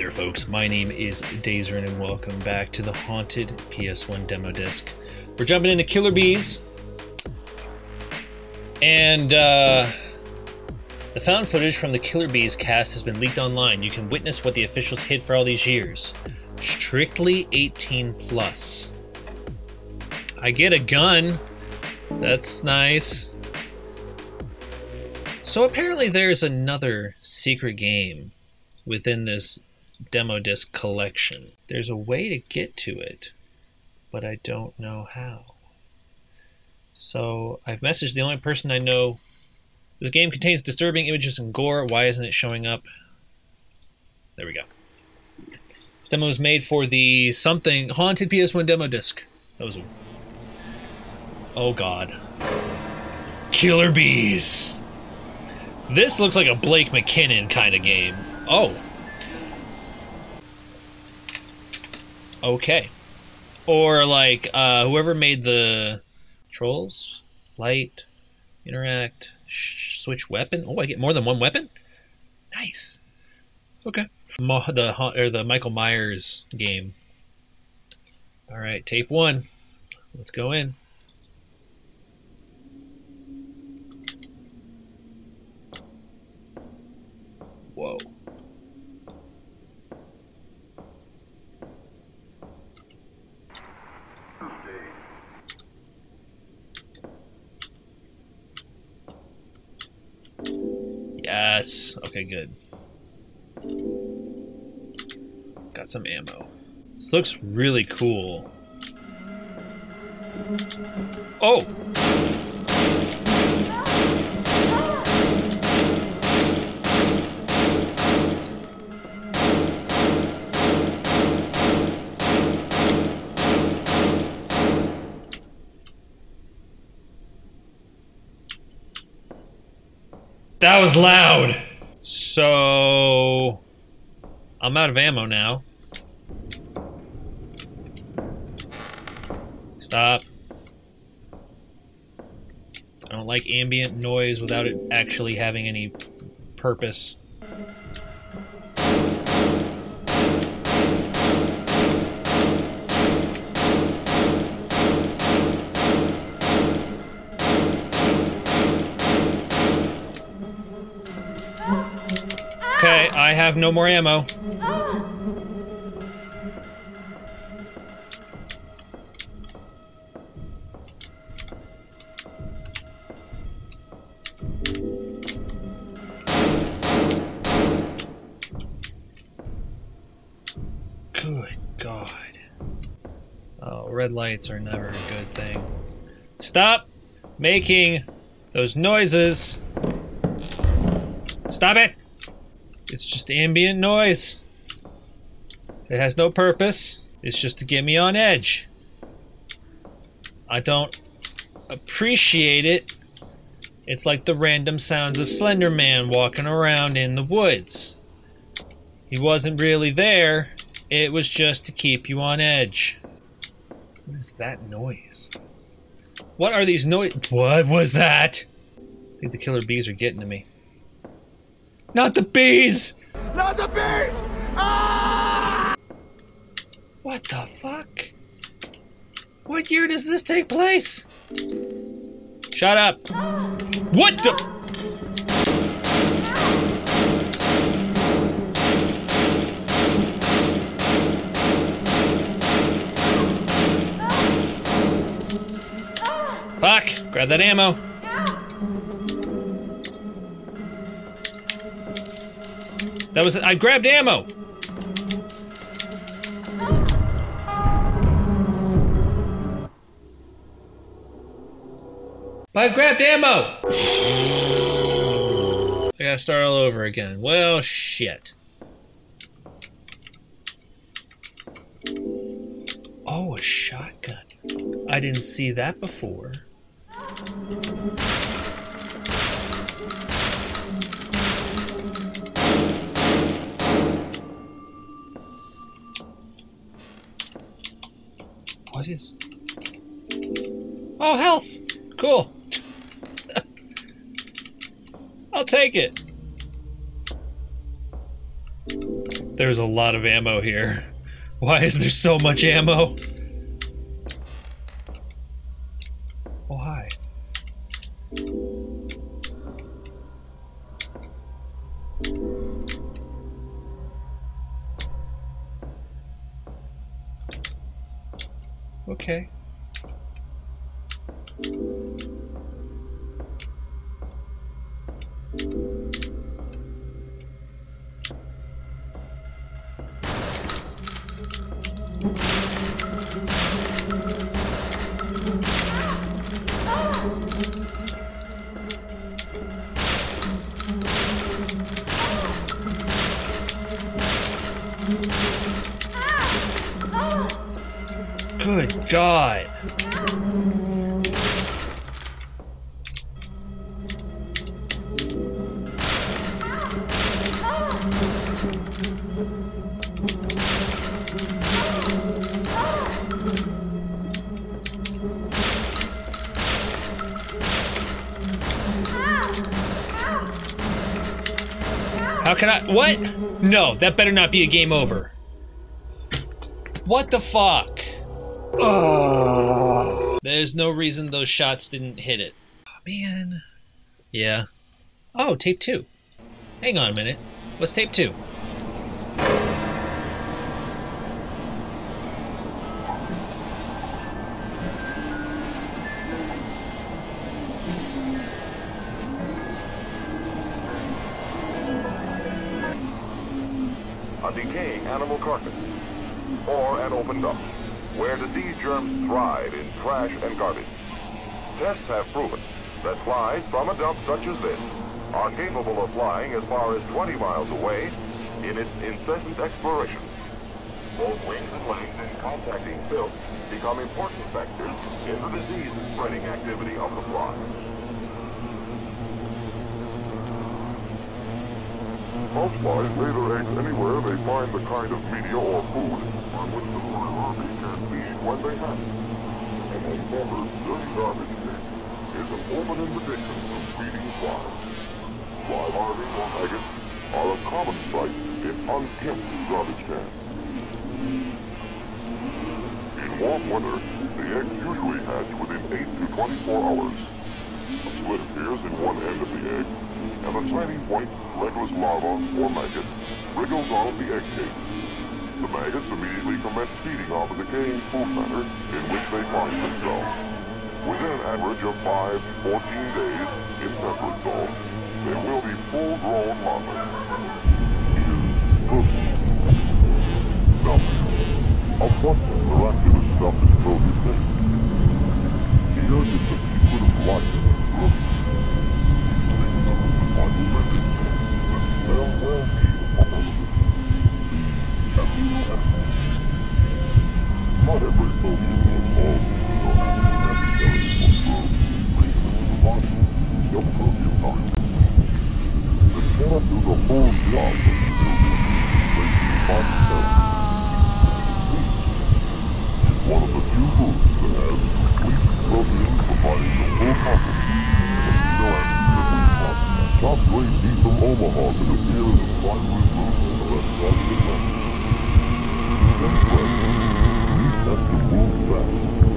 there, folks. My name is Daizoren, and welcome back to the Haunted PS1 demo disc. We're jumping into Killer Bees, and uh, the found footage from the Killer Bees cast has been leaked online. You can witness what the officials hid for all these years. Strictly 18 plus. I get a gun. That's nice. So apparently there's another secret game within this demo disc collection. There's a way to get to it, but I don't know how. So I've messaged the only person I know. This game contains disturbing images and gore. Why isn't it showing up? There we go. This demo was made for the something haunted PS1 demo disc. That was a. Oh god. Killer Bees! This looks like a Blake McKinnon kind of game. Oh. Okay. Or like uh, whoever made the trolls, light, interact, switch weapon. Oh, I get more than one weapon. Nice. Okay. The or the Michael Myers game. All right, tape one. Let's go in. Whoa. Yes. Okay, good. Got some ammo. This looks really cool. Oh! Was loud. So I'm out of ammo now. Stop. I don't like ambient noise without it actually having any purpose. Okay, I have no more ammo. Good God. Oh, red lights are never a good thing. Stop making those noises. Stop it! It's just ambient noise. It has no purpose. It's just to get me on edge. I don't appreciate it. It's like the random sounds of Slender Man walking around in the woods. He wasn't really there. It was just to keep you on edge. What is that noise? What are these noise? What was that? I think the killer bees are getting to me. Not the bees! Not the bees! Ah! What the fuck? What year does this take place? Shut up. What the? Fuck! Grab that ammo. That was I grabbed ammo. I grabbed ammo. I gotta start all over again. Well, shit. Oh, a shotgun. I didn't see that before. Is... Oh, health! Cool. I'll take it. There's a lot of ammo here. Why is there so much ammo? Good God. How can I? What? No, that better not be a game over. What the fuck? There's no reason those shots didn't hit it. Oh, man. Yeah. Oh, tape two. Hang on a minute. What's tape two? a decaying animal carcass, or an open dump, where disease germs thrive in trash and garbage. Tests have proven that flies from a dump such as this are capable of flying as far as 20 miles away in its incessant exploration. Both wings and legs in contacting filth become important factors in the disease-spreading activity of the fly. Most flies lay their eggs anywhere they find the kind of media or food which the larvae can feed when they it. And remember, dirty garbage can is an open invitation of feeding flies. Fly larvae or maggots are a common sight in unkempt garbage cans. In warm weather, the eggs usually hatch within 8 to 24 hours. A split appears in one end of the egg, and a tiny white, legless larva or maggot wriggles out of the egg case. The maggots immediately commence feeding on the decaying food matter in which they find themselves. Within an average of 5 to 14 days in temperate zones, they will be full-grown larvae. Now, of what miraculous stuff is produce made? Here is the secret of life. Look. Not every protein is all necessary for growth. Some protein types. It cannot do the whole job of cells. It's one of the few foods that has complete protein providing the full complement we. Top grade beef from Omaha can appear as a primary food in the restaurant of the country. Then fresh, meat has to move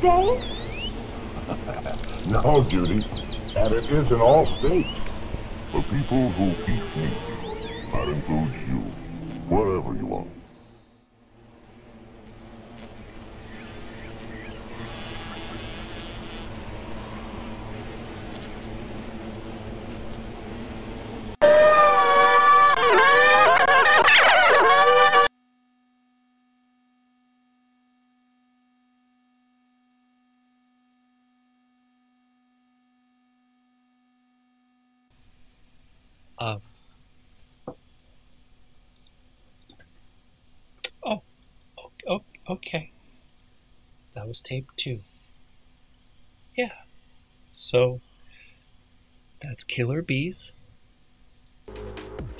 day? No, Judy. And it is in all states. For people who eat meat, that includes you, wherever you are. Um. Oh, o- o- okay. That was tape two. Yeah. So that's Killer Bees.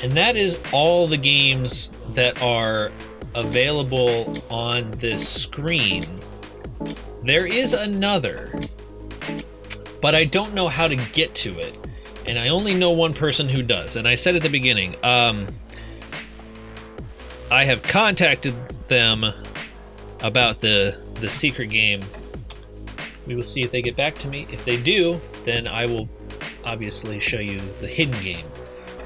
And that is all the games that are available on this screen. There is another, but I don't know how to get to it and I only know one person who does. And I said at the beginning, um, I have contacted them about the the secret game. We will see if they get back to me. If they do, then I will obviously show you the hidden game,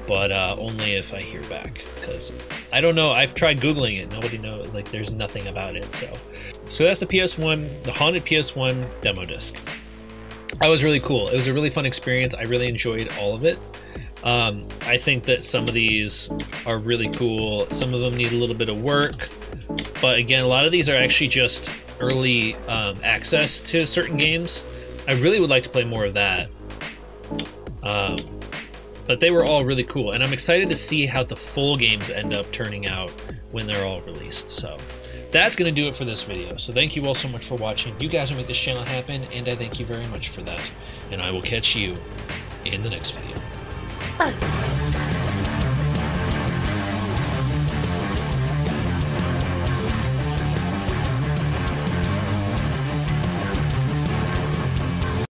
but uh, only if I hear back. Because I don't know. I've tried googling it. Nobody knows. Like, there's nothing about it. So, so that's the PS1, the haunted PS1 demo disc that was really cool. It was a really fun experience. I really enjoyed all of it. Um, I think that some of these are really cool. Some of them need a little bit of work, but again, a lot of these are actually just early um, access to certain games. I really would like to play more of that. Um, but they were all really cool, and I'm excited to see how the full games end up turning out when they're all released. So that's going to do it for this video. So thank you all so much for watching. You guys will make this channel happen, and I thank you very much for that. And I will catch you in the next video. Bye.